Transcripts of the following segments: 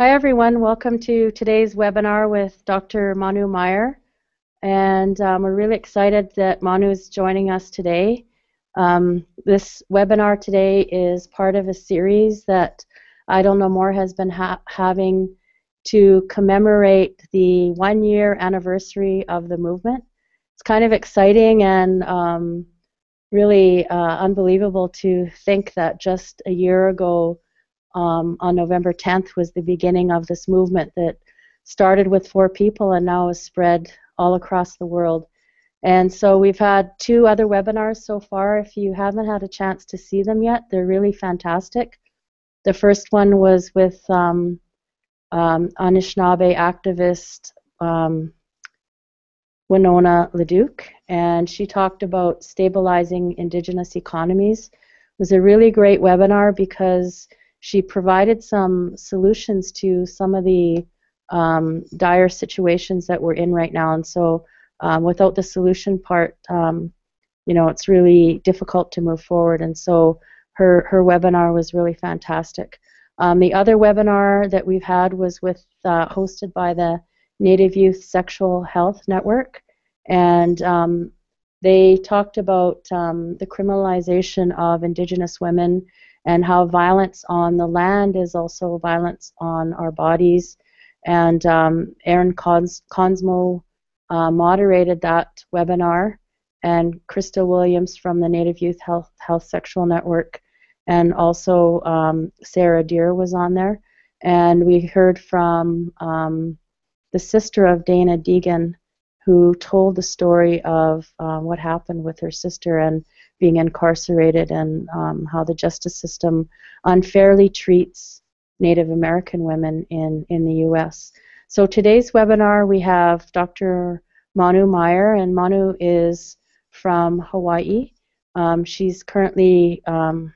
Hi everyone, welcome to today's webinar with Dr. Manu Meyer. And um, we're really excited that Manu is joining us today. Um, this webinar today is part of a series that Idle No More has been ha having to commemorate the one year anniversary of the movement. It's kind of exciting and um, really uh, unbelievable to think that just a year ago, um, on November 10th, was the beginning of this movement that started with four people and now has spread all across the world. And so we've had two other webinars so far. If you haven't had a chance to see them yet, they're really fantastic. The first one was with um, um, Anishinaabe activist um, Winona LaDuke, and she talked about stabilizing indigenous economies. It was a really great webinar because she provided some solutions to some of the um, dire situations that we're in right now. And so, um, without the solution part, um, you know, it's really difficult to move forward. And so, her her webinar was really fantastic. Um, the other webinar that we've had was with uh, hosted by the Native Youth Sexual Health Network, and um, they talked about um, the criminalization of Indigenous women and how violence on the land is also violence on our bodies. And um, Erin Cons- Konsmo uh, moderated that webinar, and Krysta Williams from the Native Youth Health, Health Sexual Network and also um, Sarah Deer was on there. And we heard from um, the sister of Dana Deegan, who told the story of um, what happened with her sister and being incarcerated and um, how the justice system unfairly treats Native American women in, in the U.S. So today's webinar we have Dr. Manu Meyer, and Manu is from Hawaii. Um, she's currently um,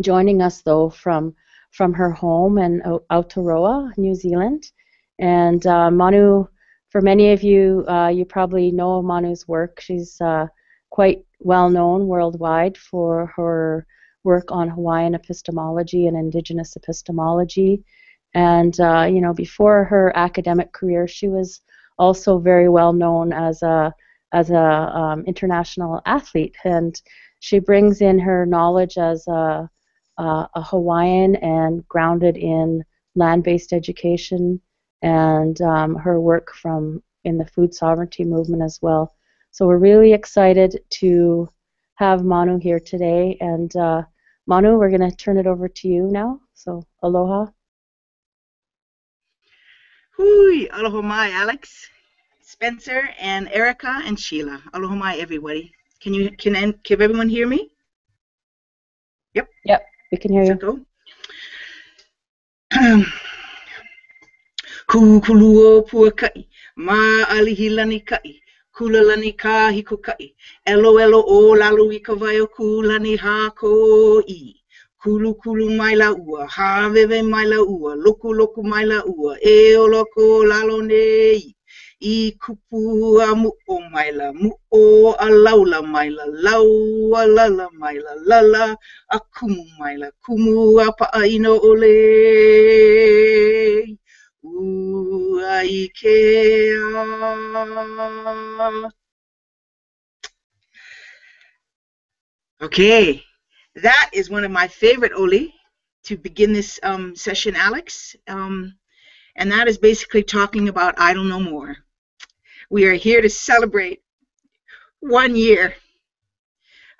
joining us though from from her home in Aotearoa, New Zealand. And uh, Manu, for many of you, uh, you probably know Manu's work. She's uh, quite well known worldwide for her work on Hawaiian epistemology and indigenous epistemology. And uh, you know, before her academic career, she was also very well known as a as a um, international athlete, and she brings in her knowledge as a uh, a Hawaiian and grounded in land-based education, and um, her work from in the food sovereignty movement as well. So we're really excited to have Manu here today, and uh, Manu, we're going to turn it over to you now. So aloha. Hui, aloha mai, Alex, Spencer, and Erica, and Sheila. Aloha mai, everybody. Can you can can everyone hear me? Yep. Yep. We can hear you. Kukuluo pua kai, ma alihilani kai, kulalani ka hiko kai, elo elo o lalu i ka vai o kulani ha ko i. Kulu kulu mai la ua, ha veve mai la ua, loku loku mai la ua, e o loko lalo nei i kupu a mu o maila, mu o a laula maila, lau a lala maila, lala a kumu maila, kumu a paa ino ole. Okay, that is one of my favorite Oli to begin this um, session, Alex. Um, and that is basically talking about Idle No More. We are here to celebrate one year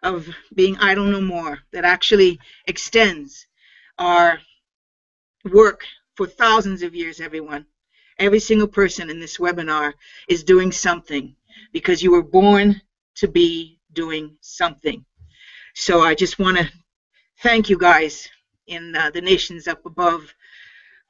of being idle no more that actually extends our work for thousands of years, everyone. Every single person in this webinar is doing something because you were born to be doing something. So I just want to thank you guys in uh, the nations up above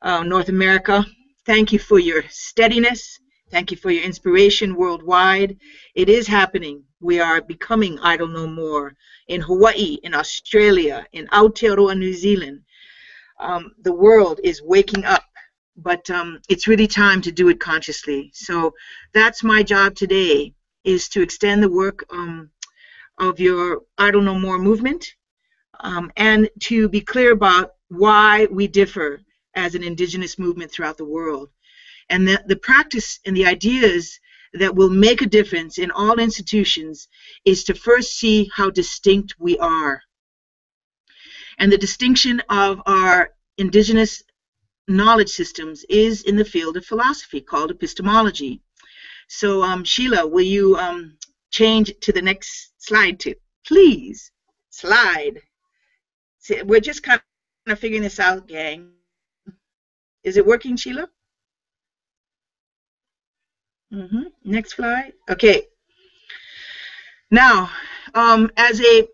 uh, North America. Thank you for your steadiness. Thank you for your inspiration worldwide. It is happening. We are becoming idle no more in Hawaii, in Australia, in Aotearoa, New Zealand. Um, the world is waking up, but um, it's really time to do it consciously. So that's my job today, is to extend the work um, of your idle no more movement um, and to be clear about why we differ as an indigenous movement throughout the world. And the practice and the ideas that will make a difference in all institutions is to first see how distinct we are. And the distinction of our indigenous knowledge systems is in the field of philosophy called epistemology. So, um, Sheila, will you um, change to the next slide, too? Please, slide. See, we're just kind of figuring this out, gang. Is it working, Sheila? Mm -hmm. Next slide. Okay. Now, um, as a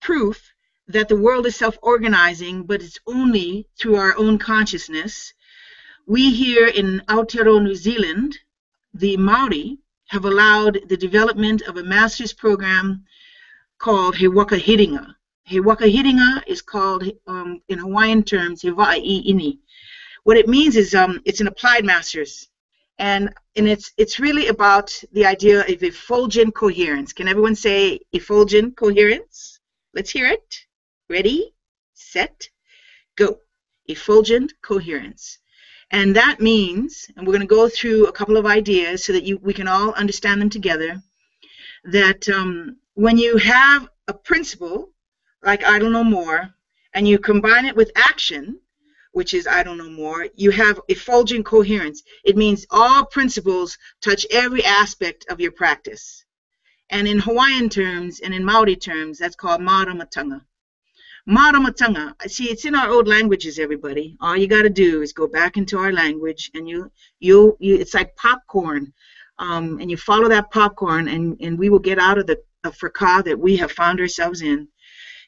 proof that the world is self-organizing, but it's only through our own consciousness, we here in Aotearoa, New Zealand, the Maori, have allowed the development of a master's program called He Wakahiringa. He Wakahiringa is called, um, in Hawaiian terms, He Ini. What it means is um, it's an applied master's and and it's it's really about the idea of effulgent coherence. Can everyone say effulgent coherence? Let's hear it. Ready, set, go. Effulgent coherence. And that means, and we're going to go through a couple of ideas so that you we can all understand them together, that um, when you have a principle like Idle No More, and you combine it with action, which is Idle No More, you have effulgent coherence. It means all principles touch every aspect of your practice. And in Hawaiian terms and in Maori terms, that's called maramatanga. Maramatanga, see, it's in our old languages, everybody. All you got to do is go back into our language, and you, you, you it's like popcorn. Um, and you follow that popcorn, and, and we will get out of the fracas that we have found ourselves in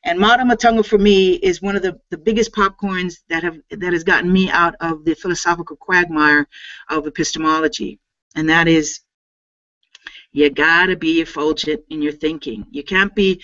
and Maramatanga for me is one of the, the biggest popcorns that have that has gotten me out of the philosophical quagmire of epistemology. And that is you gotta be effulgent in your thinking. You can't be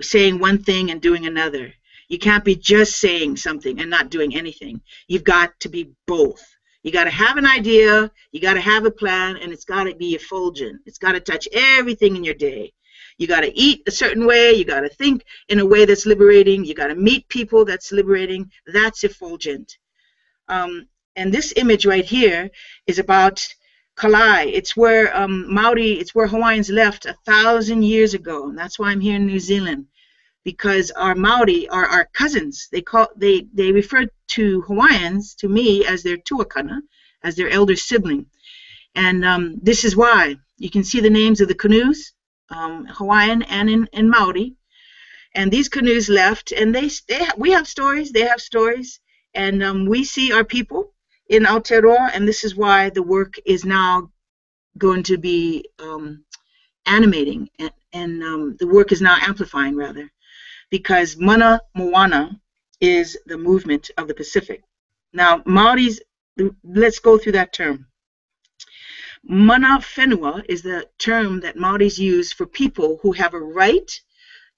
saying one thing and doing another. You can't be just saying something and not doing anything. You've got to be both. You got to have an idea, you got to have a plan, and it's got to be effulgent. It's got to touch everything in your day. You got to eat a certain way. You got to think in a way that's liberating. You got to meet people that's liberating. That's effulgent. Um, and this image right here is about Ka Lae. It's where um, Maori, it's where Hawaiians left a thousand years ago. And that's why I'm here in New Zealand. Because our Maori are our cousins. They call they they refer to Hawaiians to me as their tuakana, as their elder sibling. And um, this is why. You can see the names of the canoes um, Hawaiian and in, in Maori. And these canoes left, and they, they we have stories, they have stories, and um, we see our people in Aotearoa, and this is why the work is now going to be um, animating, and, and um, the work is now amplifying, rather, because Mana Moana is the movement of the Pacific. Now, Maori's, let's go through that term. Mana whenua is the term that Maoris use for people who have a right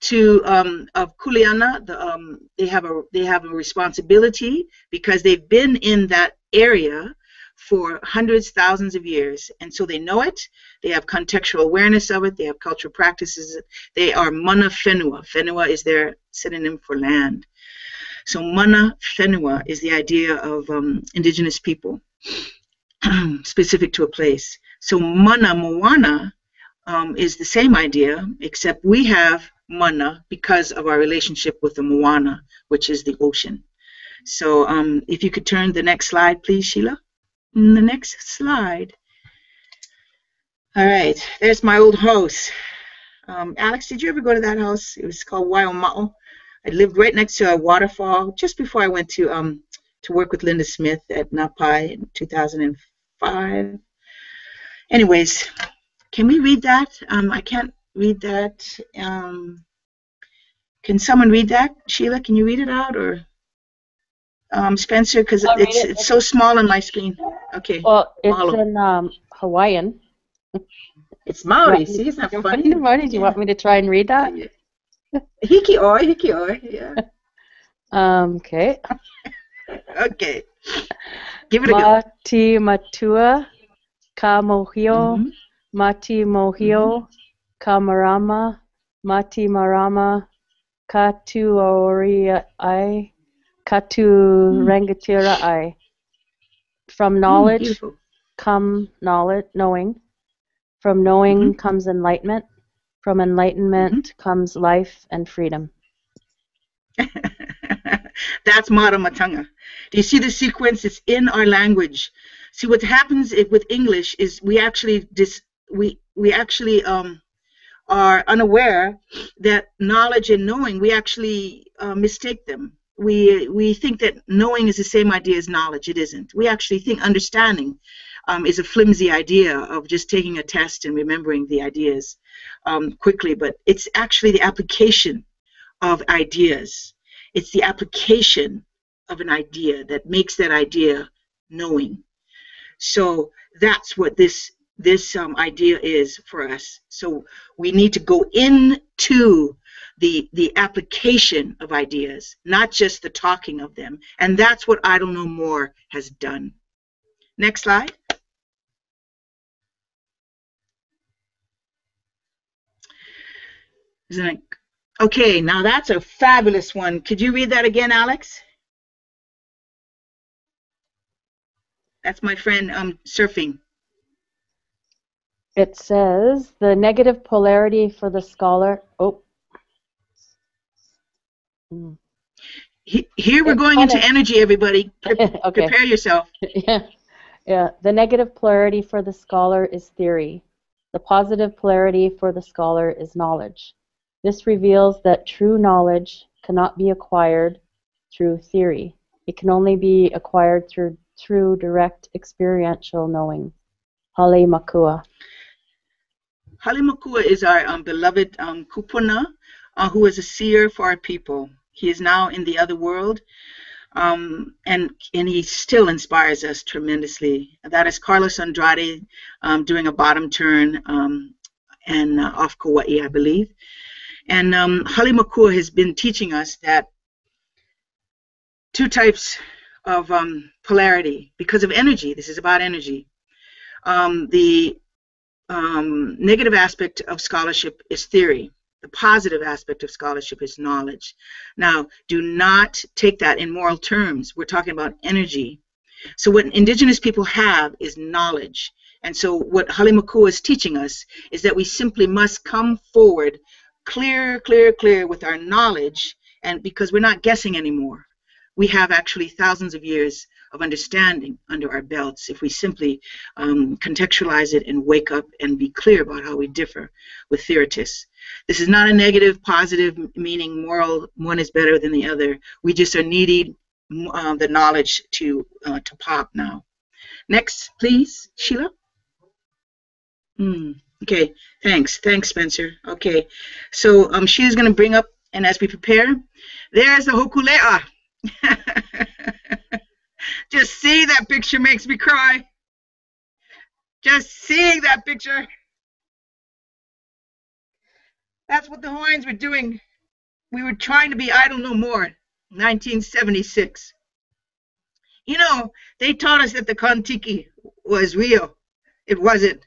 to um, of kuleana. The, um, they have a they have a responsibility because they've been in that area for hundreds, thousands of years, and so they know it. They have contextual awareness of it. They have cultural practices. They are mana fenua. Fenua is their synonym for land. So mana fenua is the idea of um, indigenous people. specific to a place. So mana moana um, is the same idea, except we have mana because of our relationship with the moana, which is the ocean. So um, if you could turn the next slide, please, Sheila. And the next slide. All right, there's my old house. Um, Alex, did you ever go to that house? It was called Waioma'o. I lived right next to a waterfall just before I went to um, to work with Linda Smith at Napai in 2005. Anyways, can we read that? Um, I can't read that. Um, can someone read that? Sheila, can you read it out or um, Spencer? Because it's it. it's so small on my screen. Okay. Well, it's Mahalo. in um, Hawaiian. It's Maori. See, it's not funny. Maori. Do you want me to try and read that? Hiki oi, hiki oi. Yeah. Um, okay. okay. Give it a go. Mati matua, ka mohio, mm -hmm. mati mohio, mm -hmm. ka marama, mati marama, ka tuori ai, Katu Rangatira I. From Mm, knowledge come knowledge, knowing. From knowing Mm-hmm. comes enlightenment. From enlightenment comes life and freedom. That's Maramatanga. Do you see the sequence? It's in our language. See what happens if, with English is we actually dis, we we actually um, are unaware that knowledge and knowing we actually uh, mistake them. We we think that knowing is the same idea as knowledge. It isn't. We actually think understanding um, is a flimsy idea of just taking a test and remembering the ideas um, quickly, but it's actually the application of ideas. It's the application of an idea that makes that idea knowing. So that's what this this um, idea is for us. So we need to go into the the application of ideas, not just the talking of them. And that's what Idle No More has done. Next slide. Isn't it? Okay, now that's a fabulous one. Could you read that again, Alex? That's my friend um, surfing. It says the negative polarity for the scholar. Oh. Hmm. Here we're It's going into energy, everybody. Pre- okay. Prepare yourself. yeah. Yeah. The negative polarity for the scholar is theory. The positive polarity for the scholar is knowledge. This reveals that true knowledge cannot be acquired through theory. It can only be acquired through through direct experiential knowing. Hale Makua. Hale Makua is our um, beloved um, Kupuna, uh, who is a seer for our people. He is now in the other world, um, and and he still inspires us tremendously. That is Carlos Andrade um, doing a bottom turn um, and uh, off Kauai, I believe. And um, Hale Makua has been teaching us that two types of um, polarity because of energy. This is about energy. Um, the um, negative aspect of scholarship is theory. The positive aspect of scholarship is knowledge. Now, do not take that in moral terms. We're talking about energy. So, what indigenous people have is knowledge. And so, what Hale Makua is teaching us is that we simply must come forward clear, clear, clear with our knowledge, and because we're not guessing anymore. We have actually thousands of years of understanding under our belts if we simply um, contextualize it and wake up and be clear about how we differ with theorists. This is not a negative, positive, meaning moral, one is better than the other. We just are needing uh, the knowledge to, uh, to pop now. Next, please, Sheila. Mm, okay, thanks. Thanks, Spencer. Okay, so um, Sheila's going to bring up, and as we prepare, there's the Hokulea. Just seeing that picture makes me cry. Just seeing that picture. That's what the Hawaiians were doing. We were trying to be idle no more. 1976. You know, they taught us that the Kon-Tiki was real. It wasn't.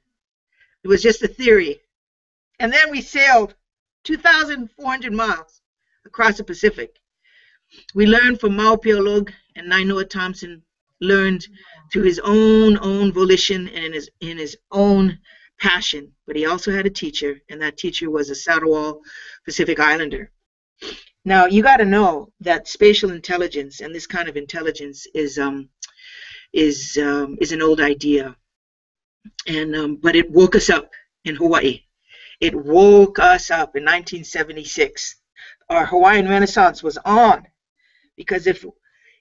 It was just a theory. And then we sailed 2,400 miles across the Pacific. We learned from Mau Piailug and Nainoa Thompson learned through his own own volition and in his in his own passion. But he also had a teacher, and that teacher was a Satawal Pacific Islander. Now you got to know that spatial intelligence and this kind of intelligence is um is um, is an old idea, and um, but it woke us up in Hawaii. It woke us up in 1976. Our Hawaiian Renaissance was on because if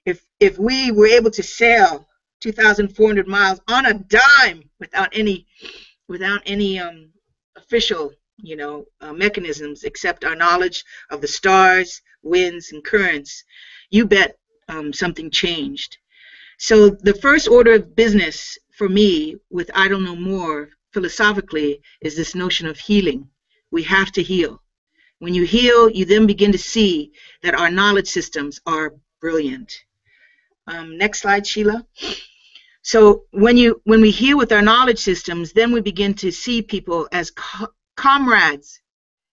if if we were able to sail 2,400 miles on a dime without any without any um, official you know uh, mechanisms except our knowledge of the stars, winds, and currents, you bet um, something changed. So the first order of business for me with I don't know more philosophically is this notion of healing. We have to heal. When you heal, you then begin to see that our knowledge systems are brilliant. Um, next slide, Sheila. So when you when we heal with our knowledge systems, then we begin to see people as co- comrades,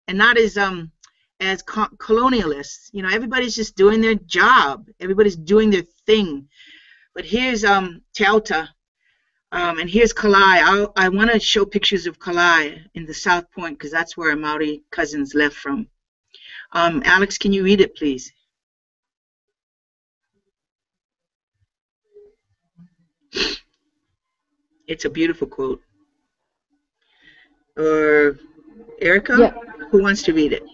and not as um as co- colonialists. You know, everybody's just doing their job. Everybody's doing their thing. But here's um Teuta, um, and here's Ka Lae. I'll, I want to show pictures of Ka Lae in the South Point because that's where our Maori cousins left from. Um, Alex, can you read it, please? It's a beautiful quote. Or Erica? Yeah. Who wants to read it?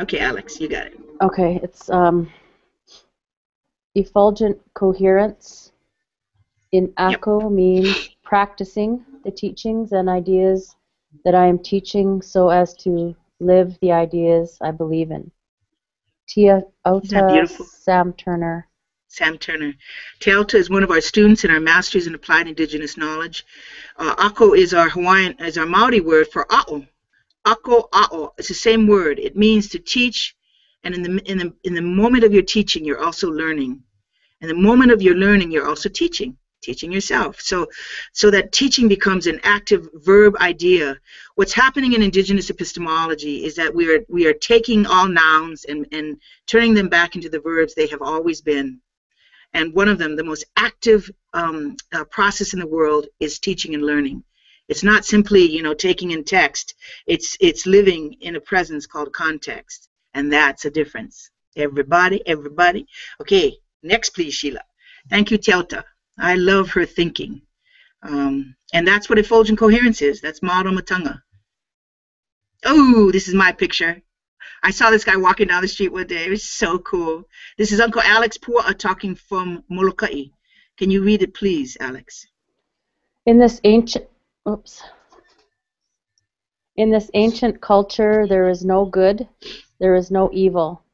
Okay, Alex, you got it. Okay, it's um, effulgent coherence in ako means practicing the teachings and ideas that I am teaching so as to live the ideas I believe in. Tia Ota? Sam Turner. Sam Turner. Tealta is one of our students in our Masters in Applied Indigenous Knowledge. Uh, Ako is our Hawaiian, is our Maori word for A'o. Ako, A'o. It's the same word. It means to teach, and in the, in the, in the moment of your teaching, you're also learning. In the moment of your learning, you're also teaching, teaching yourself. So, so that teaching becomes an active verb idea. What's happening in Indigenous epistemology is that we are, we are taking all nouns and, and turning them back into the verbs they have always been and one of them, the most active um, uh, process in the world, is teaching and learning. It's not simply, you know, taking in text. It's it's living in a presence called context, and that's a difference. Everybody, everybody. Okay, next, please, Sheila. Thank you, Telta. I love her thinking, um, and that's what effulgent coherence is. That's Maramatanga. Oh, this is my picture. I saw this guy walking down the street one day. It was so cool. This is Uncle Alex Pua talking from Molokai. Can you read it, please, Alex? In this ancient, oops. In this ancient culture, there is no good, there is no evil.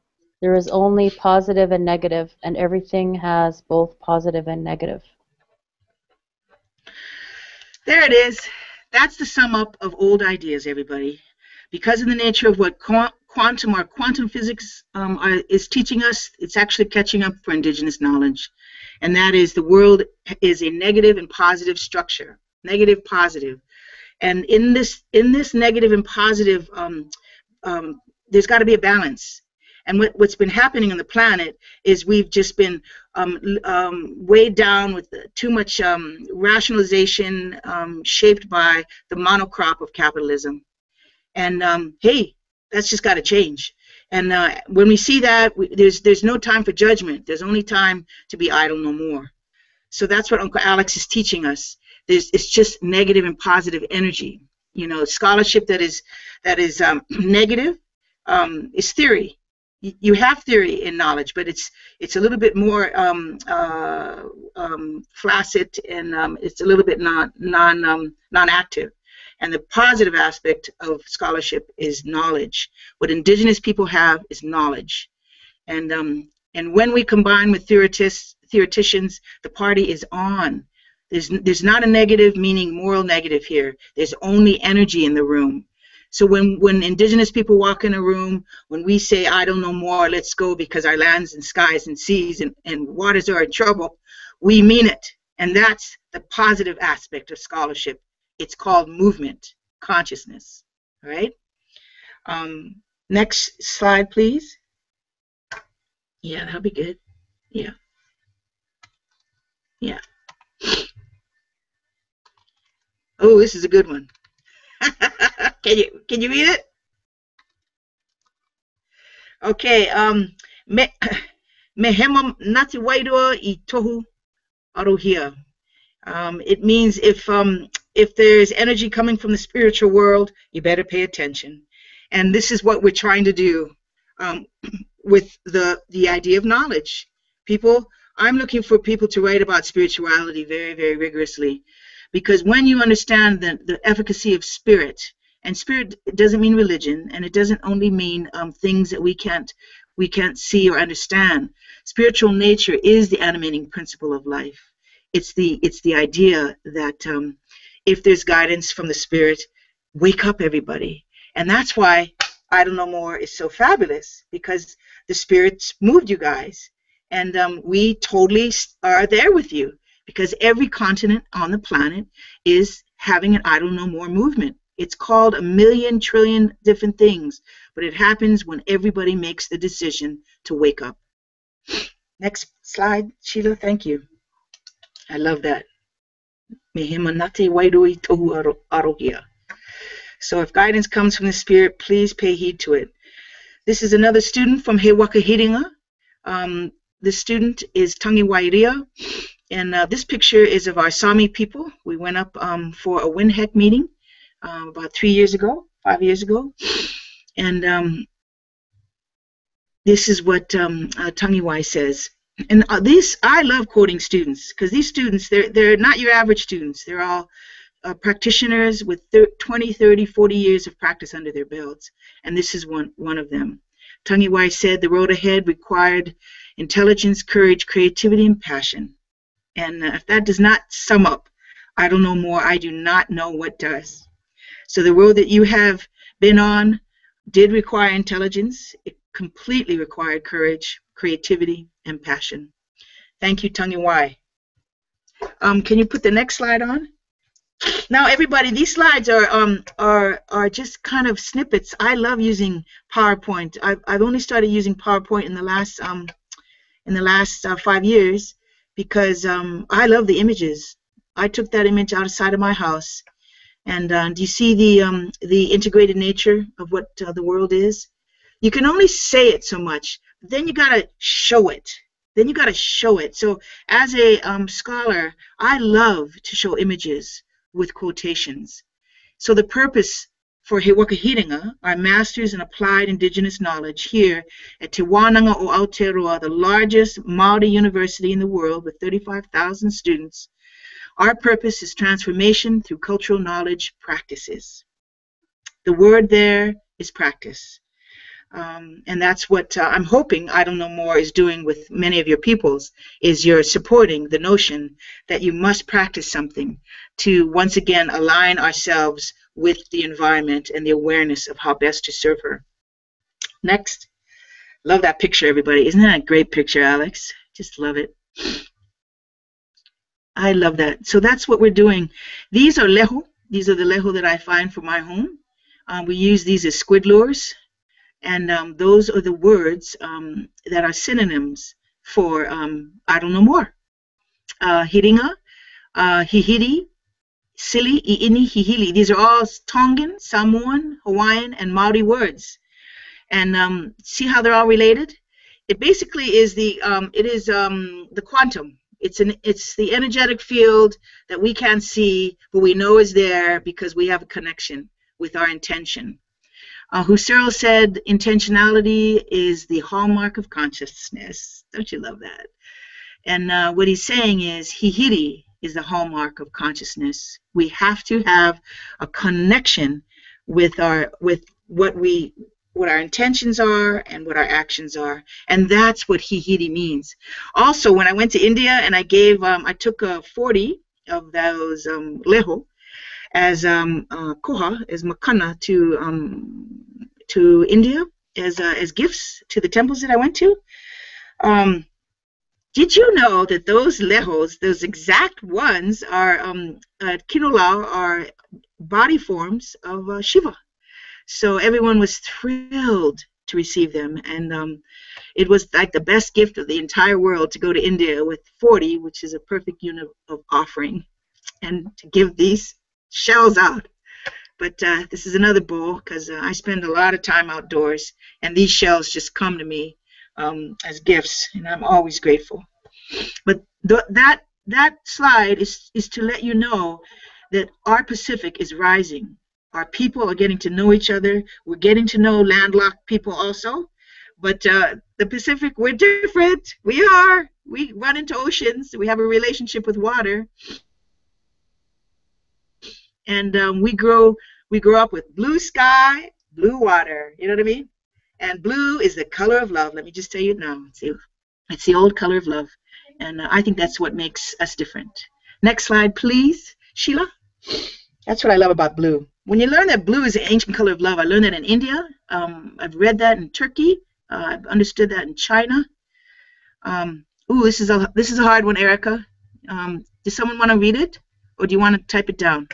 There is only positive and negative, and everything has both positive and negative. There it is. That's the sum up of old ideas, everybody. Because of the nature of what quantum or quantum physics um, are, is teaching us, it's actually catching up for indigenous knowledge. And that is the world is a negative and positive structure. Negative, positive. And in this in this negative and positive, um, um, there's got to be a balance. And what, what's been happening on the planet is we've just been um, um, weighed down with too much um, rationalization um, shaped by the monocrop of capitalism. And um, hey, that's just got to change. And uh, when we see that, we, there's there's no time for judgment. There's only time to be idle no more. So that's what Uncle Alex is teaching us. There's, it's just negative and positive energy. You know, scholarship that is that is um, negative um, is theory. You have theory in knowledge, but it's it's a little bit more um, uh, um, flaccid and um, it's a little bit non non um, non-active. And the positive aspect of scholarship is knowledge. What indigenous people have is knowledge. And um, and when we combine with theoretists, theoreticians, the party is on. There's there's not a negative meaning moral negative here. There's only energy in the room. So when when indigenous people walk in a room, when we say Idle No More, let's go because our lands and skies and seas and, and waters are in trouble, we mean it. And that's the positive aspect of scholarship. It's called movement, consciousness. All right. Um, next slide, please. Yeah, that'll be good. Yeah. Yeah. Oh, this is a good one. can you can you read it? Okay. Um, me mehema nati i tohu arohia. Um, it means if um, if there's energy coming from the spiritual world, you better pay attention. And this is what we're trying to do um, with the the idea of knowledge. People, I'm looking for people to write about spirituality very, very rigorously, because when you understand the, the efficacy of spirit, and spirit doesn't mean religion, and it doesn't only mean um, things that we can't we can't see or understand. Spiritual nature is the animating principle of life. It's the it's the idea that um, if there's guidance from the spirit, wake up everybody, and that's why Idle No More is so fabulous because the spirits moved you guys, and um, we totally are there with you because every continent on the planet is having an Idle No More movement. It's called a million trillion different things, but it happens when everybody makes the decision to wake up. Next slide, Sheila. Thank you. I love that. So if guidance comes from the Spirit, please pay heed to it. This is another student from He Wakahiringa. Um, the student is Tangi Wairia, and uh, this picture is of our Sami people. We went up um, for a WINHEC meeting uh, about three years ago, five years ago, and um, this is what um, uh, says. And uh, these, I love quoting students because these students, they're, they're not your average students. They're all uh, practitioners with 20, 30, 40 years of practice under their belts. And this is one, one of them. Tangiwai said the road ahead required intelligence, courage, creativity, and passion. And if that does not sum up, Idle No More. I do not know what does. So the road that you have been on did require intelligence. It completely required courage, creativity, and passion. Thank you, Tangiwai. Um, can you put the next slide on? Now, everybody, these slides are um, are are just kind of snippets. I love using PowerPoint. I've, I've only started using PowerPoint in the last um, in the last uh, five years because um, I love the images. I took that image outside of my house, and uh, do you see the um, the integrated nature of what uh, the world is? You can only say it so much, then you gotta show it then you got to show it. So as a um, scholar, I love to show images with quotations. So the purpose for He Wakahiringa, our Masters in Applied Indigenous Knowledge here at Te Wānanga o Aotearoa, the largest Maori university in the world with 35,000 students, our purpose is transformation through cultural knowledge practices. The word there is practice. Um, and that's what uh, I'm hoping Idle No More is doing with many of your peoples, is you're supporting the notion that you must practice something to once again align ourselves with the environment and the awareness of how best to serve her. Next. Love that picture, everybody. Isn't that a great picture, Alex? Just love it. I love that. So that's what we're doing. These are leho. These are the leho that I find for my home. Um, we use these as squid lures and um, those are the words um, that are synonyms for um, Idle No More. Uh, hiringa, uh, hihiri, sili, iini, hihili. These are all Tongan, Samoan, Hawaiian, and Maori words. And um, see how they're all related? It basically is the um, it is um, the quantum. It's an it's the energetic field that we can't see, but we know is there because we have a connection with our intention. Uh, Husserl said intentionality is the hallmark of consciousness. Don't you love that? And uh, what he's saying is hihiri is the hallmark of consciousness. We have to have a connection with our with what we what our intentions are and what our actions are, and that's what hihiri means. Also, when I went to India and I gave um, I took a 40 of those um, leho, as um, uh, koha, as makana to um, to India as uh, as gifts to the temples that I went to. Did you know that those lehos, those exact ones, are um, uh, are body forms of uh, Shiva? So everyone was thrilled to receive them, and um, it was like the best gift of the entire world to go to India with 40, which is a perfect unit of offering, and to give these shells out. But uh, this is another bowl because uh, I spend a lot of time outdoors, and these shells just come to me um, as gifts, and I'm always grateful. But th that that slide is is to let you know that our Pacific is rising. Our people are getting to know each other. We're getting to know landlocked people also. But uh, the Pacific, we're different. We are. We run into oceans. We have a relationship with water and um, we grow we grow up with blue sky, blue water. You know what I mean? And blue is the color of love. Let me just tell you now. It's the, it's the old color of love, and uh, I think that's what makes us different. Next slide, please, Sheila. That's what I love about blue. When you learn that blue is the ancient color of love, I learned that in India. Um, I've read that in Turkey. Uh, I've understood that in China. Um, ooh, this is a this is a hard one, Erica. Um, does someone want to read it, or do you want to type it down?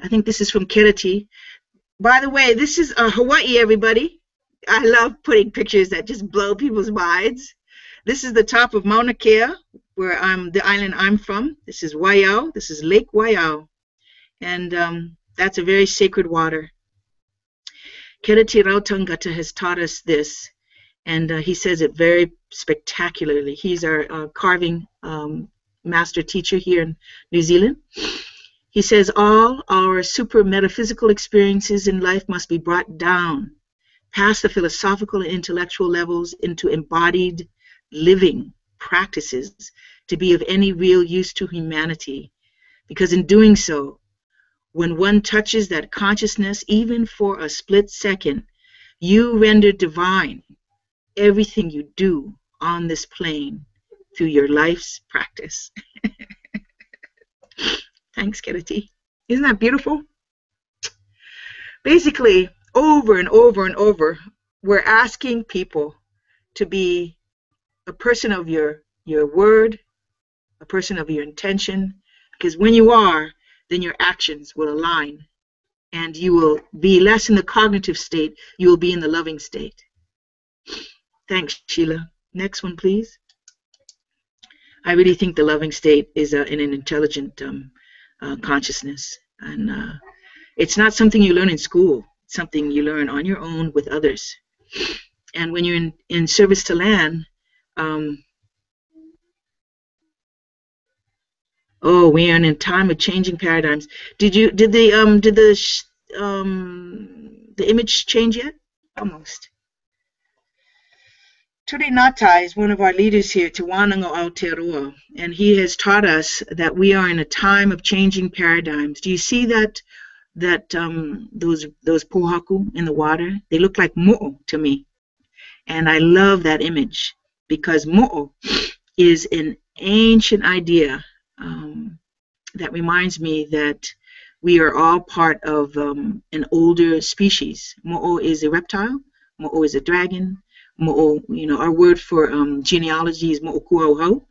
I think this is from Kerati. By the way, this is uh, Hawaii, everybody. I love putting pictures that just blow people's minds. This is the top of Mauna Kea, where I'm the island I'm from. This is Waiau. This is Lake Waiau, and um, that's a very sacred water. Kerati Rautangata has taught us this, and uh, he says it very spectacularly. He's our uh, carving um, master teacher here in New Zealand. He says all our super metaphysical experiences in life must be brought down past the philosophical and intellectual levels into embodied living practices to be of any real use to humanity. Because in doing so, when one touches that consciousness, even for a split second, you render divine everything you do on this plane through your life's practice. Thanks, Kerati. Isn't that beautiful? Basically, over and over and over, we're asking people to be a person of your, your word, a person of your intention, because when you are, then your actions will align and you will be less in the cognitive state, you will be in the loving state. Thanks, Sheila. Next one, please. I really think the loving state is uh, in an intelligent um, uh, consciousness. And uh, it's not something you learn in school, something you learn on your own with others. And when you're in, in service to land, um, oh, we are in a time of changing paradigms. Did you did the um did the um the image change yet? Almost. Ture Nata is one of our leaders here, Te Wānanga Aotearoa, and he has taught us that we are in a time of changing paradigms. Do you see that that um, those those pohaku in the water? They look like mo'o to me, and I love that image because mo'o is an ancient idea um, that reminds me that we are all part of um, an older species. Mo'o is a reptile. Mo'o is a dragon mo'o, you know, our word for um, genealogy is mo'okuauhau.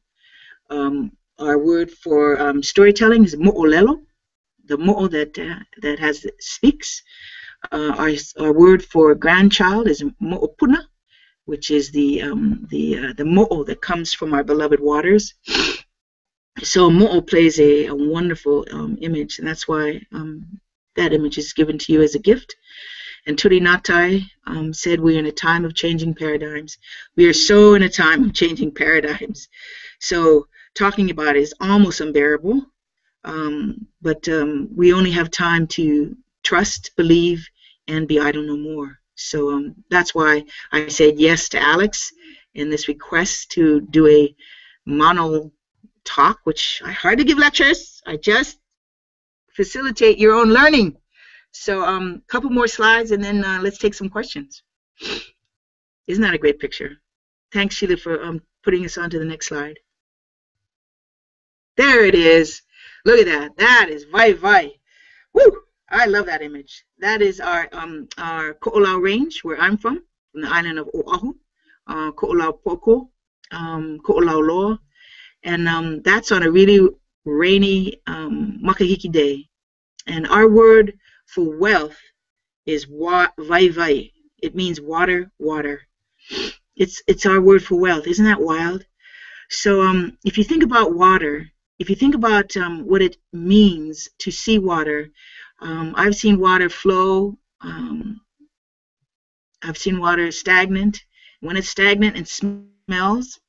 Um, our word for um, storytelling is mo'olelo, the mo'o that uh, that has speaks. Uh, our, our word for grandchild is mo'opuna, which is the um, the uh, the mo'o that comes from our beloved waters. So mo'o plays a, a wonderful um, image, and that's why um, that image is given to you as a gift. And Ture Nata um, said we're in a time of changing paradigms. We are so in a time of changing paradigms. So talking about it is almost unbearable. Um, but um, we only have time to trust, believe, and be idle no more. So um, that's why I said yes to Alex in this request to do a mono talk, which I hardly give lectures. I just facilitate your own learning. So a um, couple more slides and then uh, let's take some questions. Isn't that a great picture? Thanks, Sheila, for um, putting us on to the next slide. There it is. Look at that. That is vai vai. Woo! I love that image. That is our um, our Ko'olau range, where I'm from, from the island of Oahu, uh, Ko'olau Poko, um, Ko'olau Loa, and um, that's on a really rainy um, Makahiki day. And our word for wealth is wa vai vai. It means water, water. It's it's our word for wealth. Isn't that wild? So um, if you think about water, if you think about um, what it means to see water, um, I've seen water flow. Um, I've seen water stagnant. When it's stagnant and smells,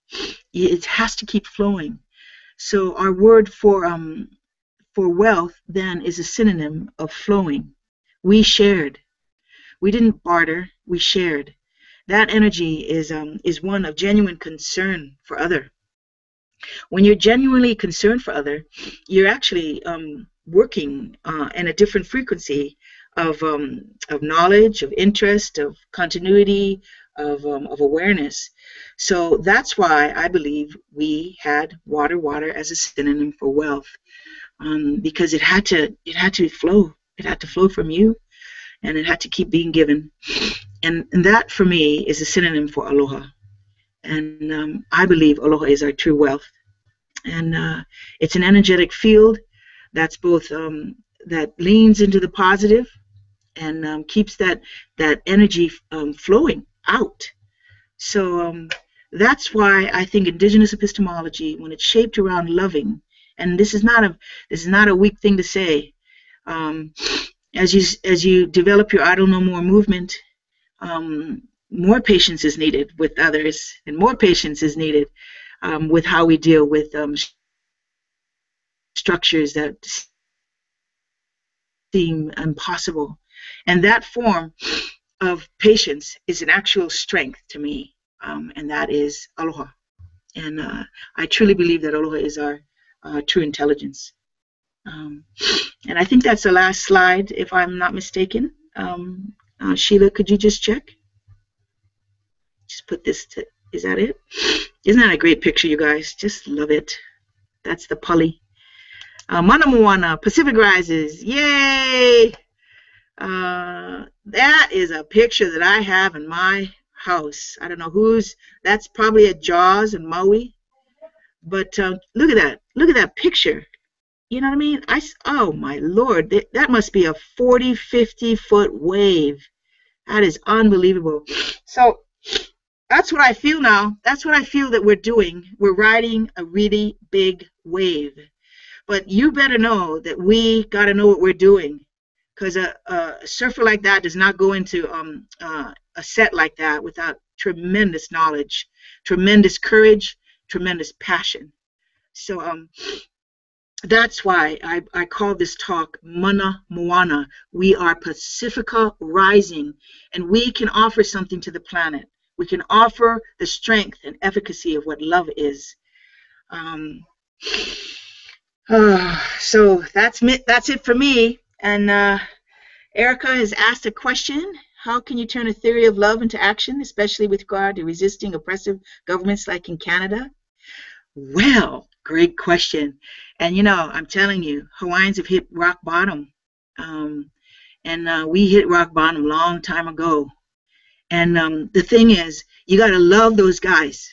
it has to keep flowing. So our word for um, for wealth then is a synonym of flowing. We shared. We didn't barter, we shared. That energy is um, is one of genuine concern for other. When you're genuinely concerned for other, you're actually um, working uh, in a different frequency of um, of knowledge, of interest, of continuity, of um, of awareness. So that's why I believe we had water, water as a synonym for wealth um, because it had to it had to flow. It had to flow from you, and it had to keep being given. And, and that for me is a synonym for aloha. And um, I believe aloha is our true wealth. And uh, it's an energetic field that's both um, that leans into the positive and um, keeps that that energy um, flowing out. So um, that's why I think indigenous epistemology, when it's shaped around loving, and this is not a this is not a weak thing to say. Um, as you as you develop your Idle No More movement, um, more patience is needed with others, and more patience is needed um, with how we deal with um, structures that seem impossible. And that form of patience is an actual strength to me, um, and that is aloha. And uh, I truly believe that aloha is our uh, true intelligence. Um, and I think that's the last slide, if I'm not mistaken. Um, uh, Sheila, could you just check? Just put this to, is that it? Isn't that a great picture, you guys? Just love it. That's the Pali. Uh, Mana Moana, Pacific Rises, yay! Uh, that is a picture that I have in my house. I don't know who's, that's probably at Jaws in Maui. But uh, look at that. Look at that picture. You know what I mean? I, oh my lord, that, that must be a 40, 50 foot wave. That is unbelievable. So that's what I feel now. That's what I feel that we're doing. We're riding a really big wave. But you better know that we got to know what we're doing, because a, a, surfer like that does not go into um, uh, a set like that without tremendous knowledge, tremendous courage, tremendous passion. So um, that's why I, I call this talk Mana Moana. We are Pacifika rising, and we can offer something to the planet. We can offer the strength and efficacy of what love is. Um, uh, so that's me, that's it for me. And uh, Erica has asked a question. How can you turn a theory of love into action, especially with regard to resisting oppressive governments like in Canada? Well, great question. And you know, I'm telling you, Hawaiians have hit rock bottom. Um, and uh, we hit rock bottom a long time ago. And um, the thing is, you got to love those guys.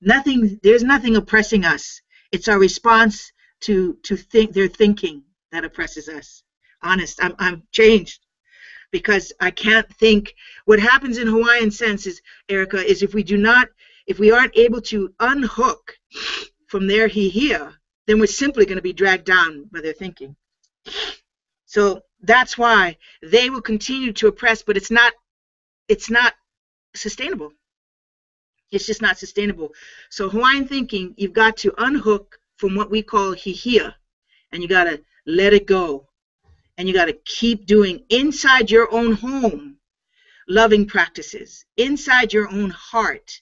Nothing, there's nothing oppressing us. It's our response to to think their thinking that oppresses us. Honest, I'm I'm changed because I can't think. What happens in Hawaiian sense is, Erica, is if we do not, if we aren't able to unhook from their hihia, then we're simply going to be dragged down by their thinking. So that's why they will continue to oppress, but it's not, it's not sustainable. It's just not sustainable. So Hawaiian thinking, you've got to unhook from what we call hihia, and you got to let it go. And you got to keep doing inside your own home loving practices, inside your own heart,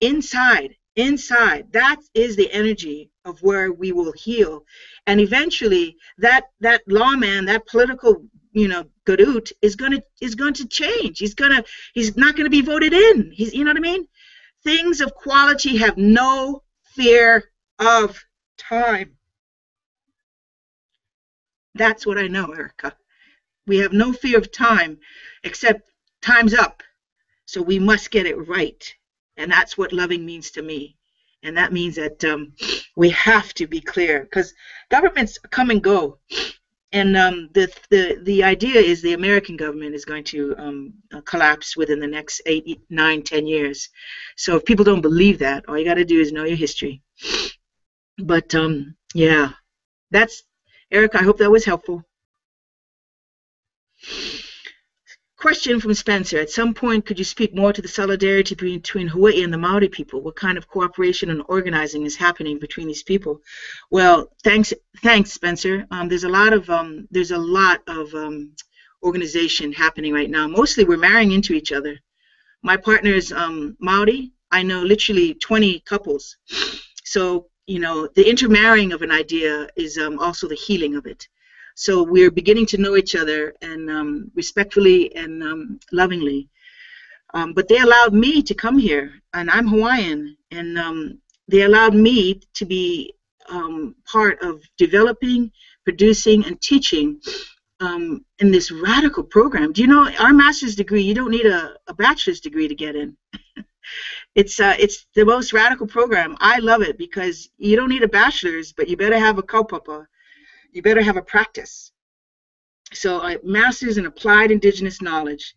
inside, inside. That is the energy of where we will heal. And eventually that that lawman, that political you know garut is going to is going to change he's to he's not going to be voted in he's you know what i mean things of quality have no fear of time. That's what I know, Erica. We have no fear of time, except time's up. So we must get it right. And that's what loving means to me. And that means that um, we have to be clear because governments come and go. And um, the, the, the idea is the American government is going to um, collapse within the next eight, nine, ten years. So if people don't believe that, all you got to do is know your history but um, yeah, that's Eric. I hope that was helpful. Question from Spencer. At some point, could you speak more to the solidarity between Hawaii and the Maori people? What kind of cooperation and organizing is happening between these people? Well, thanks, thanks, Spencer. Um, there's a lot of um, there's a lot of um, organization happening right now. Mostly, we're marrying into each other. My partner is um, Maori. I know literally 20 couples. So you know, the intermarrying of an idea is um, also the healing of it. So we're beginning to know each other and um, respectfully and um, lovingly. Um, but they allowed me to come here, and I'm Hawaiian, and um, they allowed me to be um, part of developing, producing, and teaching in this radical program. Do you know our master's degree? You don't need a, a bachelor's degree to get in. it's uh, it's the most radical program. I love it because you don't need a bachelor's, but you better have a kaupapa. You better have a practice. so a master's in applied indigenous knowledge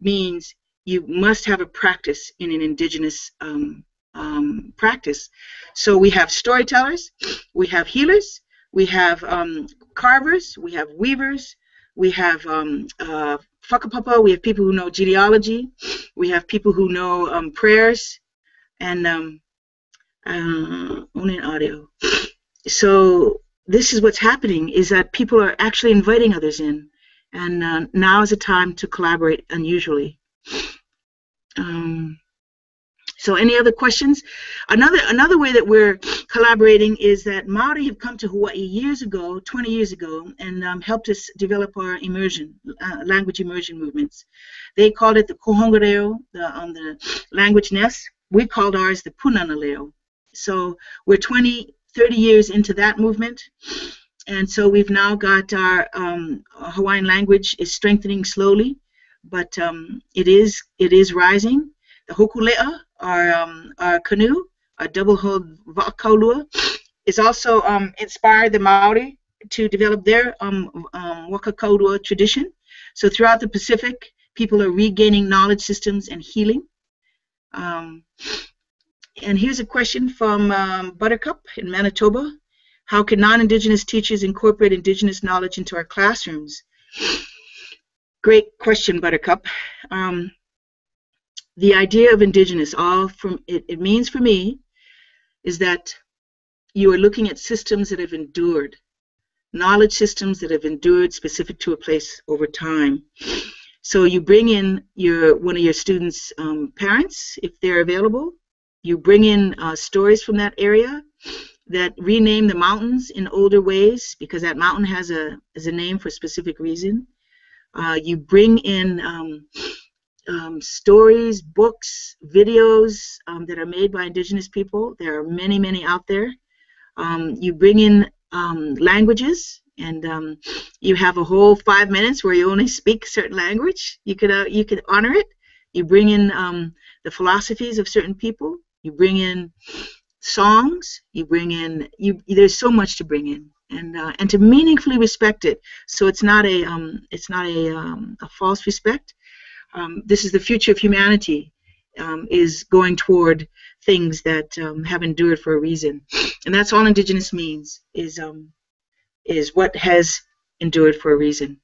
means you must have a practice in an indigenous um, um, practice. So we have storytellers, we have healers, we have um, carvers, we have weavers, we have um, uh, whakapapa, we have people who know genealogy, we have people who know um, prayers, and um, uh, only an audio. So this is what's happening is that people are actually inviting others in, and uh, now is a time to collaborate unusually. Um, so any other questions? Another another way that we're collaborating is that Maori have come to Hawaii years ago, 20 years ago, and um, helped us develop our immersion, uh, language immersion movements. They called it the Kohanga Reo, the, um, the language nest. We called ours the Punana Leo. So we're 20, 30 years into that movement. And so we've now got our um, Hawaiian language is strengthening slowly, but um, it is it is rising. The Hōkūleʻa our, um, our canoe, a double-hulled wakaulua, is also um, inspired the Maori to develop their um, um, wakaulua tradition. So throughout the Pacific, people are regaining knowledge systems and healing. Um, and here's a question from um, Buttercup in Manitoba. How can non-Indigenous teachers incorporate Indigenous knowledge into our classrooms? Great question, Buttercup. Um, the idea of indigenous all from it, it means for me is that you are looking at systems that have endured knowledge systems that have endured specific to a place over time so you bring in your one of your students um, parents if they're available you bring in uh, stories from that area that rename the mountains in older ways because that mountain has a has a name for a specific reason uh, you bring in um, um, stories, books, videos um, that are made by Indigenous people. There are many, many out there. Um, you bring in um, languages, and um, you have a whole five minutes where you only speak a certain language. You could uh, you could honor it. You bring in the philosophies of certain people. You bring in songs. You bring in you. There's so much to bring in. And, uh, and to meaningfully respect it, so it's not a it's not a, a false respect um, this is the future of humanity um, is going toward things that um, have endured for a reason, and that's all indigenous means is um, is what has endured for a reason.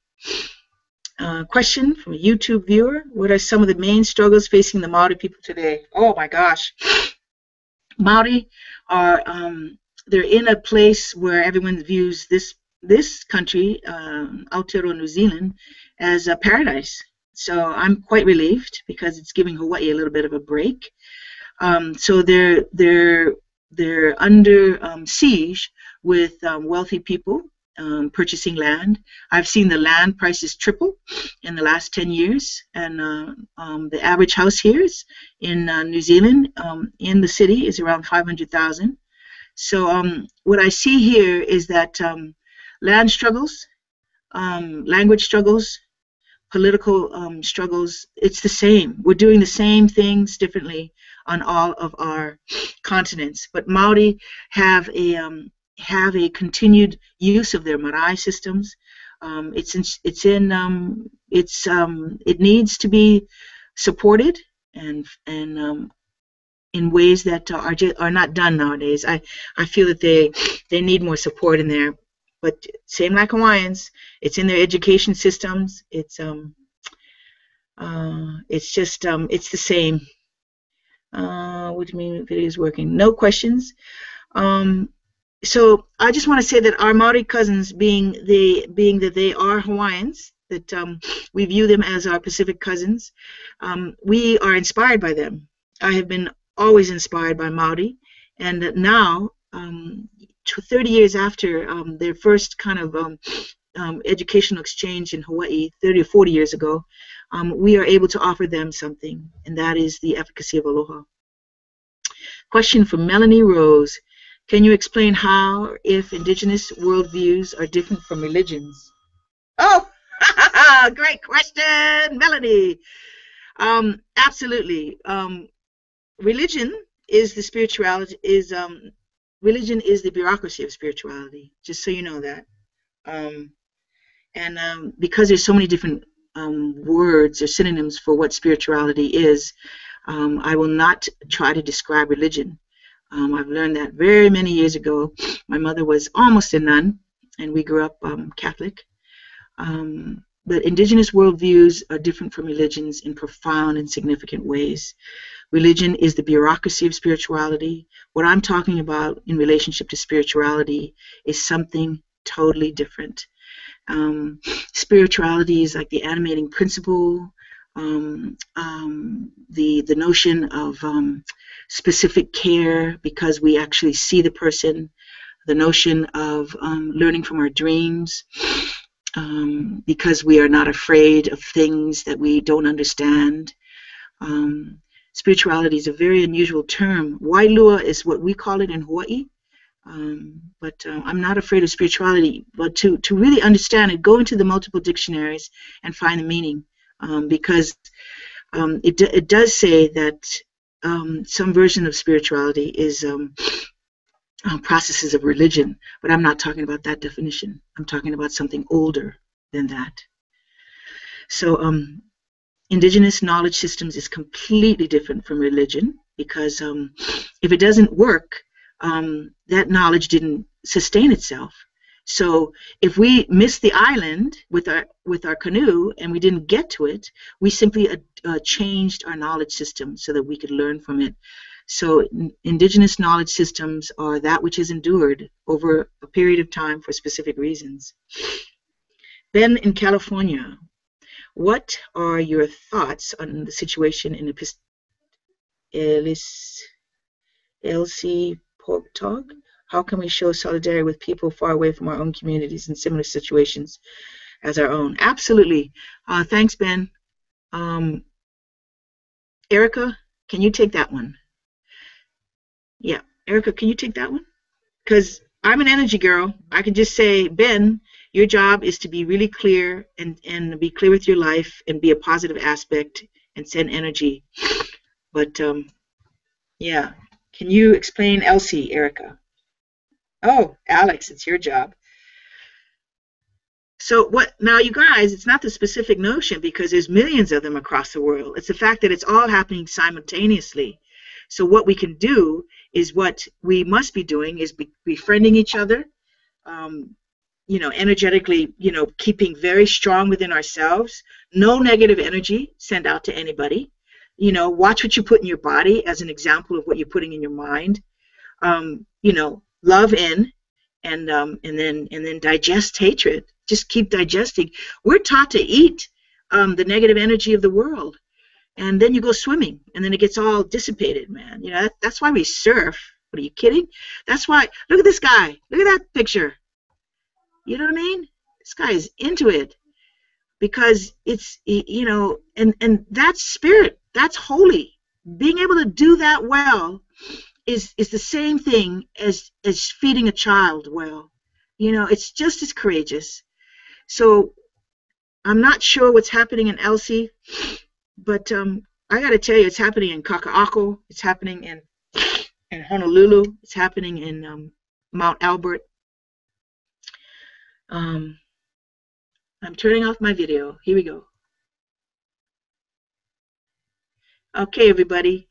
Uh, question from a YouTube viewer: What are some of the main struggles facing the Maori people today? Oh my gosh, Maori are um, they're in a place where everyone views this this country, uh, Aotearoa New Zealand, as a paradise so I'm quite relieved because it's giving Hawaii a little bit of a break. Um, so they're they're they're under um, siege with um, wealthy people um, purchasing land. I've seen the land prices triple in the last 10 years, and uh, um, the average house here is in uh, New Zealand um, in the city is around 500,000. So what I see here is that land struggles, language struggles, political um, struggles, it's the same. We're doing the same things differently on all of our continents. But Maori have a um, have a continued use of their marae systems. Um, it's in, it's in um, it's um, it needs to be supported and and um, in ways that are are not done nowadays. I I feel that they they need more support in there but same like Hawaiians, it's in their education systems. It's um, uh, it's just um, it's the same. Uh, what do you mean video is working? No questions. Um, so I just want to say that our Maori cousins, being the being that they are Hawaiians, that um, we view them as our Pacific cousins, um, we are inspired by them. I have been always inspired by Maori, and now um, 30 years after um, their first kind of um, um, educational exchange in Hawaii, 30 or 40 years ago, we are able to offer them something, and that is the efficacy of aloha. Question from Melanie Rose. Can you explain how, if indigenous worldviews are different from religions? Oh, great question, Melanie. Um, absolutely. Um, religion is the spirituality is um, religion is the bureaucracy of spirituality, just so you know that. Um, And um, because there's so many different um, words or synonyms for what spirituality is, I will not try to describe religion. Um, I've learned that very many years ago. My mother was almost a nun, and we grew up um, Catholic. Um, but indigenous worldviews are different from religions in profound and significant ways. Religion is the bureaucracy of spirituality. What I'm talking about in relationship to spirituality is something totally different. Um, spirituality is like the animating principle, um, um, the the notion of um, specific care because we actually see the person, the notion of um, learning from our dreams um, because we are not afraid of things that we don't understand. Um, spirituality is a very unusual term. Wailua is what we call it in Hawaii. But uh, I'm not afraid of spirituality. But to, to really understand it, go into the multiple dictionaries and find the meaning. Um, because um, it, it does say that um, some version of spirituality is um, uh, processes of religion, but I'm not talking about that definition. I'm talking about something older than that. So, um, indigenous knowledge systems is completely different from religion because um, if it doesn't work, that knowledge didn't sustain itself. So if we missed the island with our with our canoe and we didn't get to it, we simply uh, uh, changed our knowledge system so that we could learn from it. So indigenous knowledge systems are that which is endured over a period of time for specific reasons. Ben in California, what are your thoughts on the situation in Elis, LC Portog? How can we show solidarity with people far away from our own communities in similar situations as our own? Absolutely. Uh, thanks, Ben. Um, Erica, can you take that one? Yeah, Erica, can you take that one? Because I'm an energy girl. I can just say, Ben, your job is to be really clear and, and be clear with your life and be a positive aspect and send energy. But um, yeah, can you explain Elsie, Erica? Oh, Alex, it's your job. So what now you guys, it's not the specific notion because there's millions of them across the world. It's the fact that it's all happening simultaneously. So what we can do is what we must be doing is be, befriending each other, um, you know, energetically, you know, keeping very strong within ourselves. No negative energy send out to anybody. You know, watch what you put in your body as an example of what you're putting in your mind. Um, you know, love in, and um, and then and then digest hatred. Just keep digesting. We're taught to eat um, the negative energy of the world, and then you go swimming, and then it gets all dissipated, man. You know that, that's why we surf. What are you kidding? That's why. Look at this guy. Look at that picture. You know what I mean? This guy is into it because it's you know, and and that's spirit. That's holy. Being able to do that well is is the same thing as as feeding a child well. You know, it's just as courageous. So I'm not sure what's happening in Elsie, but um, I got to tell you, it's happening in Kaka'ako. It's happening in in Honolulu. It's happening in um, Mount Albert. Um, I'm turning off my video. Here we go. Okay, everybody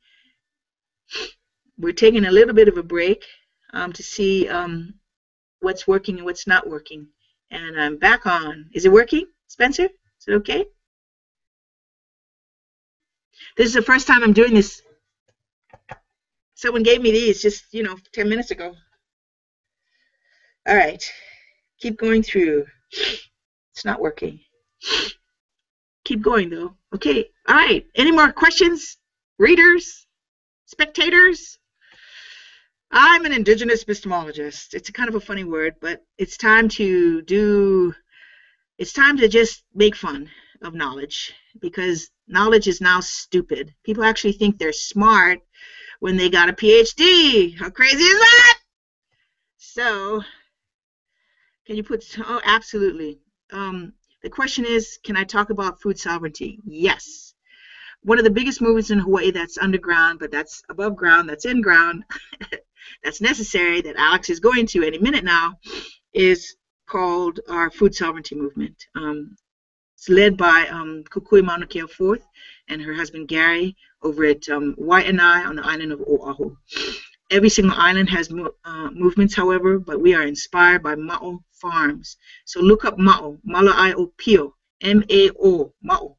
we're taking a little bit of a break um, to see um, what's working and what's not working. And I'm back on. Is it working, Spencer? Is it okay? This is the first time I'm doing this. Someone gave me these just, you know, 10 minutes ago. All right. Keep going through. It's not working. Keep going, though. Okay. All right. Any more questions? Readers? Spectators? I'm an indigenous epistemologist. It's a kind of a funny word, but it's time to do, it's time to just make fun of knowledge because knowledge is now stupid. People actually think they're smart when they got a PhD. How crazy is that? So, can you put, oh, absolutely. Um, the question is, can I talk about food sovereignty? Yes. One of the biggest movements in Hawaii that's underground, but that's above ground, that's in ground, that's necessary that Alex is going to any minute now is called our food sovereignty movement. Um, it's led by um, Kukui Maunakea-Forth and her husband Gary over at um, Waianae on the island of Oahu. Every single island has mo uh, movements, however, but we are inspired by Ma'o Farms. So look up Ma'o, Mala'ai Pio, M-A-O, Ma'o.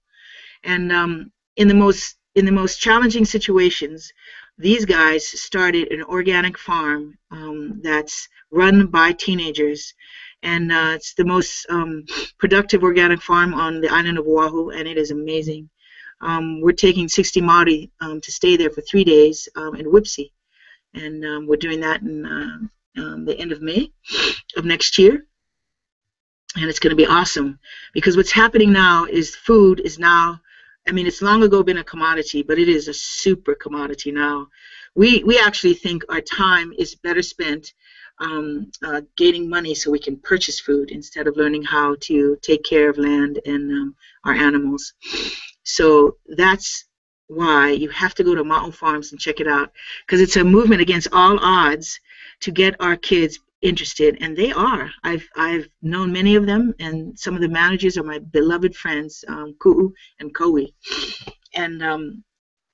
And um, in the most in the most challenging situations, these guys started an organic farm um, that's run by teenagers. And uh, it's the most um, productive organic farm on the island of Oahu, and it is amazing. Um, we're taking 60 Maori um, to stay there for three days um, in Wipsey. And um, we're doing that in uh, the end of May of next year. And it's going to be awesome because what's happening now is food is now I mean, it's long ago been a commodity, but it is a super commodity now. We we actually think our time is better spent um, uh, gaining money so we can purchase food instead of learning how to take care of land and um, our animals. So that's why you have to go to Ma'o Farms and check it out because it's a movement against all odds to get our kids interested, and they are. I've I've known many of them, and some of the managers are my beloved friends, um, Ku'u and Kowi, and um,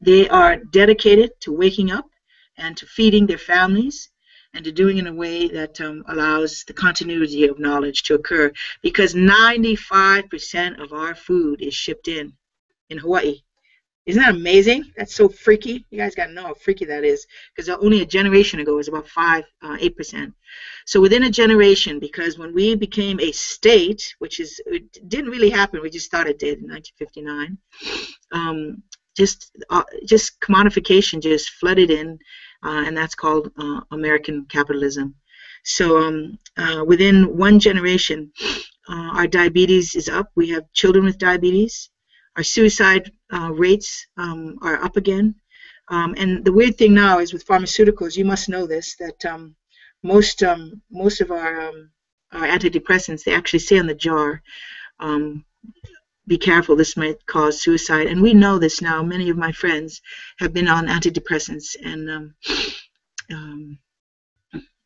they are dedicated to waking up and to feeding their families and to doing it in a way that um, allows the continuity of knowledge to occur because 95% of our food is shipped in in Hawaii. Isn't that amazing? That's so freaky. You guys got to know how freaky that is because only a generation ago it was about 5, uh, 8%. So within a generation, because when we became a state, which is it didn't really happen, we just thought it did in 1959, um, just, uh, just commodification just flooded in, uh, and that's called uh, American capitalism. So um, uh, within one generation, uh, our diabetes is up. We have children with diabetes. Our suicide uh, rates um, are up again. Um, and the weird thing now is with pharmaceuticals, you must know this, that um, most um, most of our, um, our, antidepressants, they actually say on the jar, um, be careful, this might cause suicide. And we know this now. Many of my friends have been on antidepressants and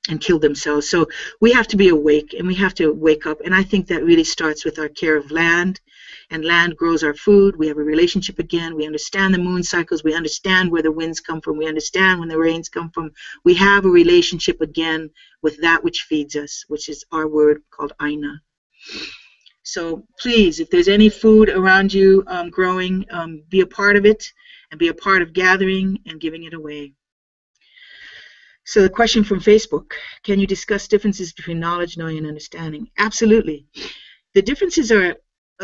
and killed themselves. So we have to be awake and we have to wake up. And I think that really starts with our care of land and land grows our food. We have a relationship again. We understand the moon cycles. We understand where the winds come from. We understand when the rains come from. We have a relationship again with that which feeds us, which is our word called Aina. So please, if there's any food around you um, growing, um, be a part of it and be a part of gathering and giving it away. So the question from Facebook, can you discuss differences between knowledge, knowing, and understanding? Absolutely. The differences are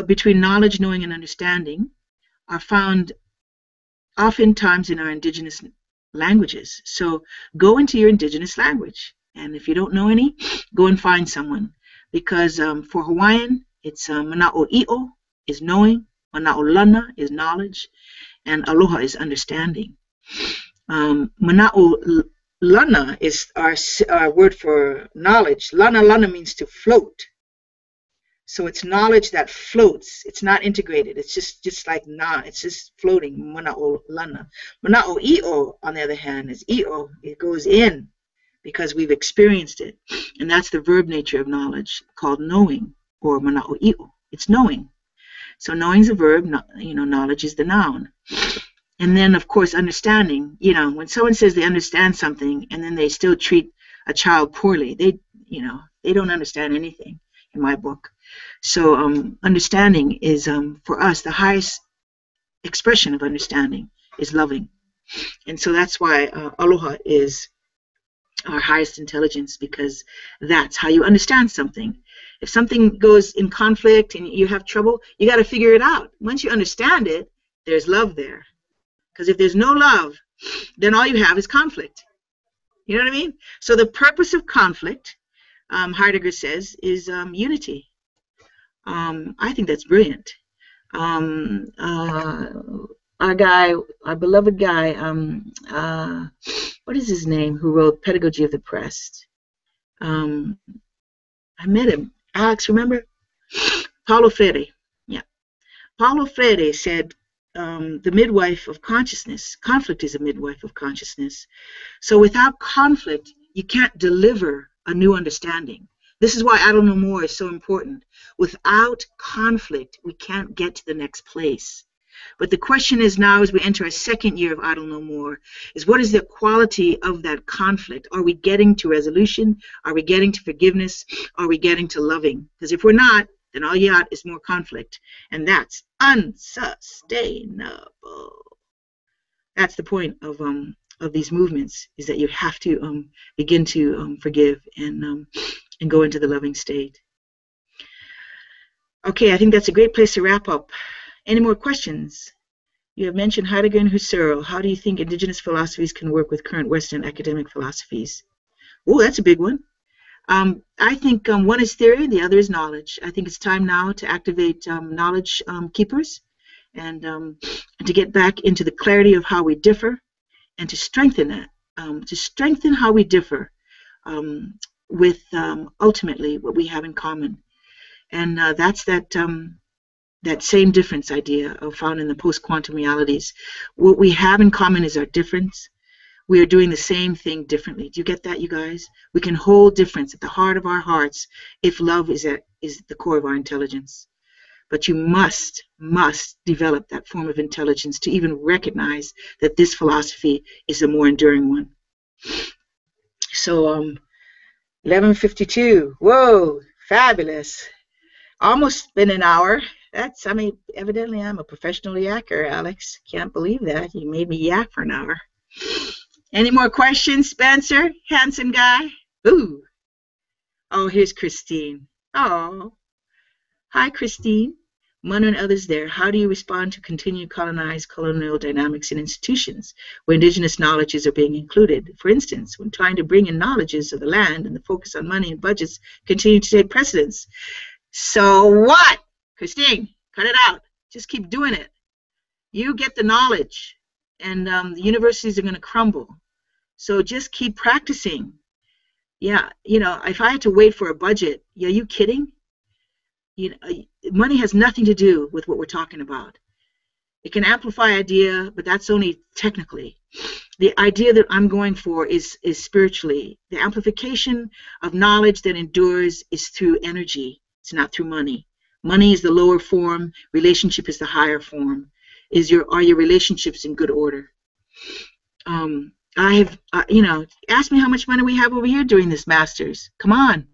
between knowledge, knowing, and understanding are found oftentimes in our indigenous languages. So go into your indigenous language. And if you don't know any, go and find someone. Because um, for Hawaiian, it's uh, mana'o i'o is knowing, mana'o lana is knowledge, and aloha is understanding. Um, mana'o lana is our, our word for knowledge. Lana lana means to float. So it's knowledge that floats. It's not integrated. It's just just like na. It's just floating. Mana'o lana. Mana'o i'o, on the other hand, is i'o. It goes in because we've experienced it. And that's the verb nature of knowledge called knowing or mana'o i'o. It's knowing. So knowing is a verb, you know, knowledge is the noun. And then, of course, understanding. You know, when someone says they understand something and then they still treat a child poorly, they, you know, they don't understand anything in my book. So um, understanding is, um, for us, the highest expression of understanding is loving. And so that's why uh, aloha is our highest intelligence because that's how you understand something. If something goes in conflict and you have trouble, you got to figure it out. Once you understand it, there's love there. Because if there's no love, then all you have is conflict. You know what I mean? So the purpose of conflict, um, Heidegger says, is um, unity. Um, I think that's brilliant. Um, uh, our guy, our beloved guy, um, uh, what is his name, who wrote Pedagogy of the Oppressed? Um, I met him. Alex, remember? Paulo Freire. Yeah. Paulo Freire said, um, the midwife of consciousness. Conflict is a midwife of consciousness. So without conflict, you can't deliver a new understanding. This is why Idle No More is so important. Without conflict, we can't get to the next place. But the question is now, as we enter a second year of Idle No More, is what is the quality of that conflict? Are we getting to resolution? Are we getting to forgiveness? Are we getting to loving? Because if we're not, then all you got is more conflict. And that's unsustainable. That's the point of um of these movements is that you have to um begin to um, forgive and um, and go into the loving state. Okay, I think that's a great place to wrap up. Any more questions? You have mentioned Heidegger and Husserl. How do you think indigenous philosophies can work with current Western academic philosophies? Oh, that's a big one. Um, I think um, one is theory, the other is knowledge. I think it's time now to activate um, knowledge um, keepers and, um, to get back into the clarity of how we differ and to strengthen it, um, to strengthen how we differ with ultimately what we have in common. And uh, that's that that same difference idea found in the post-quantum realities. What we have in common is our difference. We are doing the same thing differently. Do you get that, you guys? We can hold difference at the heart of our hearts if love is at is the core of our intelligence. But you must, must develop that form of intelligence to even recognize that this philosophy is a more enduring one. So, um, 1152. Whoa, fabulous. Almost been an hour. That's, I mean, evidently I'm a professional yacker, Alex. Can't believe that. You made me yak for an hour. Any more questions, Spencer? Handsome guy? Ooh. Oh, here's Christine. Oh. Hi, Christine. Manu and others there, how do you respond to continued colonized colonial dynamics in institutions where indigenous knowledges are being included? For instance, when trying to bring in knowledges of the land and the focus on money and budgets continue to take precedence. So what? Christine, cut it out. Just keep doing it. You get the knowledge, and um, the universities are going to crumble. So just keep practicing. Yeah, you know, if I had to wait for a budget, are you kidding? You know, money has nothing to do with what we're talking about. It can amplify idea, but that's only technically. The idea that I'm going for is is spiritually. The amplification of knowledge that endures is through energy. It's not through money. Money is the lower form, relationship is the higher form. Is your are your relationships in good order? Um, I have, uh, you know, ask me how much money we have over here doing this masters. Come on,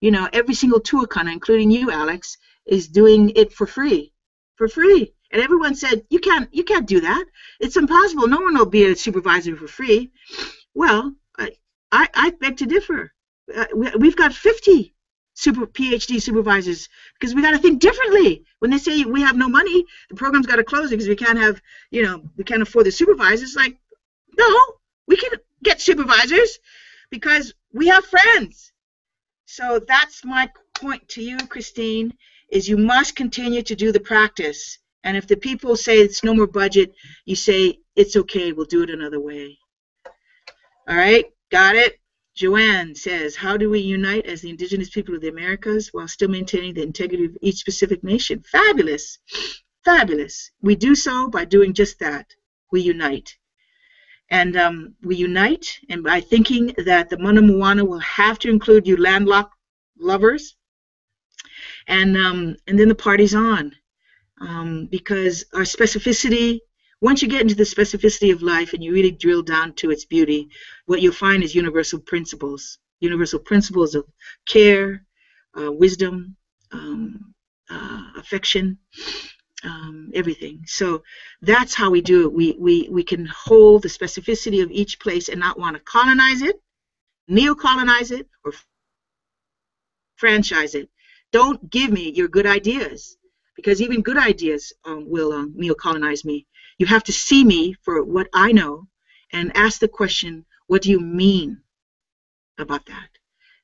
you know, every single tuakana, including you, Alex, is doing it for free, for free. And everyone said you can't, you can't do that. It's impossible. No one will be a supervisor for free. Well, I, I, I beg to differ. Uh, we, we've got 50 super PhD supervisors because we got to think differently. When they say we have no money, the program's got to close because we can't have, you know, we can't afford the supervisors. Like, no, we can get supervisors because we have friends. So that's my point to you, Christine, is you must continue to do the practice. And if the people say it's no more budget, you say it's okay, we'll do it another way. All right, got it? Joanne says, how do we unite as the indigenous people of the Americas while still maintaining the integrity of each specific nation? Fabulous. Fabulous. We do so by doing just that. We unite. And um, we unite and by thinking that the Mana Moana will have to include you landlocked lovers. And, um, and then the party's on. Um, because our specificity once you get into the specificity of life and you really drill down to its beauty, what you'll find is universal principles, universal principles of care, uh, wisdom, um, uh, affection, um, everything. So that's how we do it. We, we, we can hold the specificity of each place and not want to colonize it, neo-colonize it, or franchise it. Don't give me your good ideas because even good ideas um, will um, neo-colonize me. You have to see me for what I know and ask the question, what do you mean about that?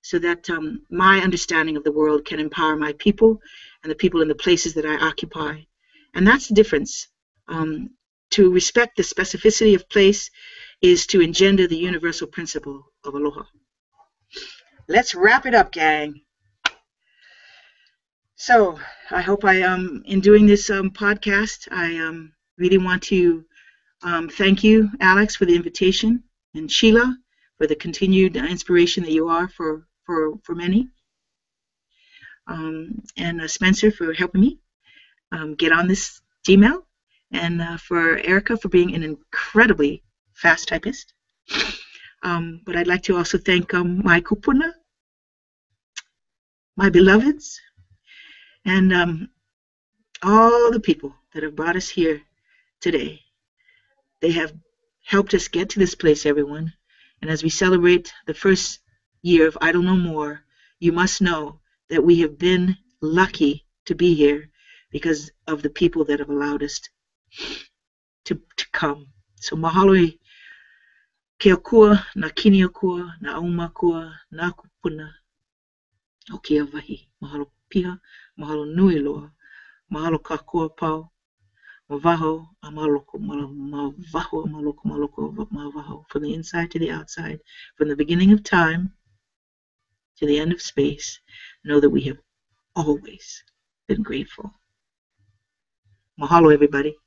So that um, my understanding of the world can empower my people and the people in the places that I occupy. And that's the difference. Um, to respect the specificity of place is to engender the universal principle of aloha. Let's wrap it up, gang. So I hope I um in doing this um podcast I um really want to um, thank you, Alex, for the invitation, and Sheila for the continued inspiration that you are for, for, for many. um, and uh, Spencer for helping me um, get on this Gmail, and uh, for Erica for being an incredibly fast typist. Um, but I'd like to also thank um, my kupuna, my beloveds, and um, all the people that have brought us here today. They have helped us get to this place, everyone. And as we celebrate the first year of Idle No More, you must know that we have been lucky to be here because of the people that have allowed us to, to come. So mahalo ke kua, na kini kua, na auma kua, na kupuna o kia wahi. Mahalo piha, mahalo nui loa, mahalo ka kua pau, Mavaho, Amaloko, Mavaho, Amaloko, Maloko, Mavaho, from the inside to the outside, from the beginning of time to the end of space, know that we have always been grateful. Mahalo, everybody.